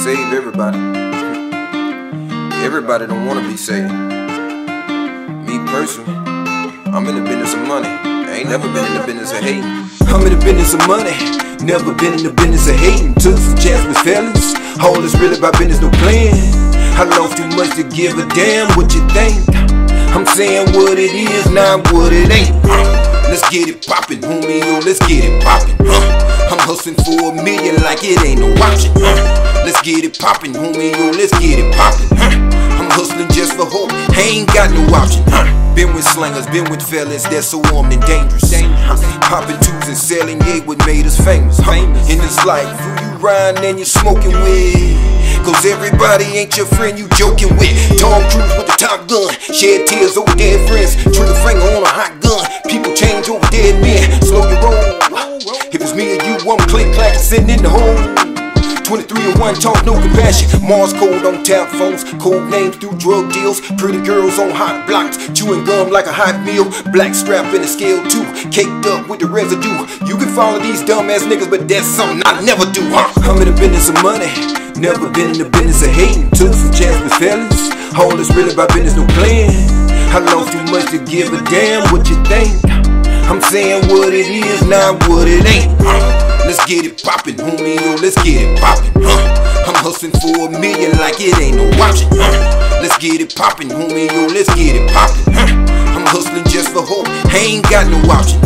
save everybody. Everybody don't wanna be saved. Me personally, I'm in the business of money. I ain't never been in the business of hating. I'm in the business of money. Never been in the business of hating. Took some chance with fellas. All is really about business, no plan. I lost too much to give a damn what you think. I'm saying what it is, not what it ain't. Let's get it poppin', homie, yo, let's get it poppin'. I'm hustling for a million like it ain't no option. Let's get it poppin', homie, yo, let's get it poppin'. I'm hustling just for hope, I ain't got no option. Been with slangers, been with fellas that's so armed and dangerous. Popping twos and selling yeah, what made us famous. In this life, who you riding and you smoking with? Cause everybody ain't your friend you joking with. Tom Cruise with the top gun, shed tears over dead friends. Trigger finger on a hot gun, people change over dead men. Slow your roll. If it's me or you, I'm click clack sitting in the hole. 23 and 1 talk, no compassion. Morse code on tap phones, code names through drug deals. Pretty girls on hot blocks, chewing gum like a hot meal. Black strap in a scale too, caked up with the residue. You can follow these dumbass niggas, but that's something I never do, huh? I'm in the business of money, never been in the business of hating. Took some chance with fellas, all is really about business, no plan. I lost too much to give a damn what you think. I'm saying what it is, not what it ain't. Get it poppin', homie, yo, let's get it poppin'. Huh? I'm hustling for a million like it ain't no option. Huh? Let's get it poppin', homie, yo, let's get it poppin'. Huh? I'm hustling just for hope, I ain't got no option.